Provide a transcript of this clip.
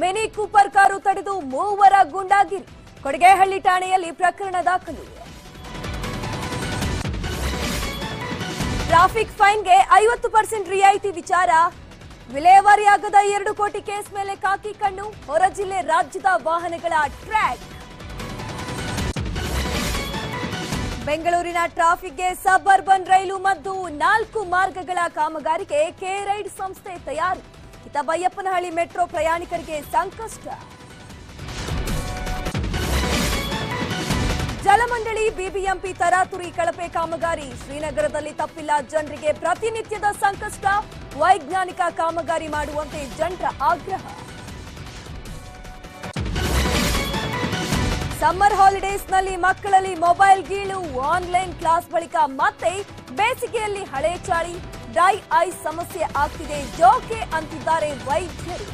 Mini Cooper car ತಡೆದು ಮೂವರ ಗುಂಡಾಗಿರಿ. ಕೊಡಗೇಹಳ್ಳಿ ಠಾಣೆಯಲ್ಲಿ ಪ್ರಕರಣ ದಾಖಲು. ಟ್ರಾಫಿಕ್ ಫೈನ್ಗೆ ಐವತ್ತು ಪರ್ಸೆಂಟ್ ರಿಯಾಯಿತಿ ವಿಚಾರ. ವಿಲೇವಾರಿಯಾಗದ ಎರಡು ಕೋಟಿ ಕೇಸ್ ಮೇಲೆ ಕಾಕಿ ಕಣ್ಣು. ಹೊರ ಜಿಲ್ಲೆ ರಾಜ್ಯದ ವಾಹನಗಳ ಟ್ರ್ಯಾಕ್. ಬೆಂಗಳೂರಿನ ಟ್ರಾಫಿಕ್ಗೆ ಸಬ್ ಅರ್ಬನ್ ರೈಲು ಮತ್ತು ನಾಲ್ಕು ಮಾರ್ಗಗಳ ಕಾಮಗಾರಿಗೆ ಕೆ ರೈಡ್ ಸಂಸ್ಥೆ ತಯಾರಿ. ಇತ್ತ ಬೈಯಪ್ಪನಹಳ್ಳಿ ಮೆಟ್ರೋ ಪ್ರಯಾಣಿಕರಿಗೆ ಸಂಕಷ್ಟ. ಜಲಮಂಡಳಿ ಬಿಬಿಎಂಪಿ ತರಾತುರಿ ಕಳಪೆ ಕಾಮಗಾರಿ. ಶ್ರೀನಗರದಲ್ಲಿ ತಪ್ಪಿಲ್ಲ ಜನರಿಗೆ ಪ್ರತಿನಿತ್ಯದ ಸಂಕಷ್ಟ. ವೈಜ್ಞಾನಿಕ ಕಾಮಗಾರಿ ಮಾಡುವಂತೆ ಜನರ ಆಗ್ರಹ. ಸಮ್ಮರ್ ಹಾಲಿಡೇಸ್ನಲ್ಲಿ ಮಕ್ಕಳಲ್ಲಿ ಮೊಬೈಲ್ ಗೀಳು. ಆನ್ಲೈನ್ ಕ್ಲಾಸ್ ಬಳಿಕ ಮತ್ತೆ ಬೇಸಿಗೆಯಲ್ಲಿ ಹಳೆ ಚಾಳಿ. ಡ್ರೈ ಐಸ್ ಸಮಸ್ಯೆ ಆಗ್ತಿದೆ ಜೋಕೆ ಅಂತಿದ್ದಾರೆ ವೈದ್ಯರು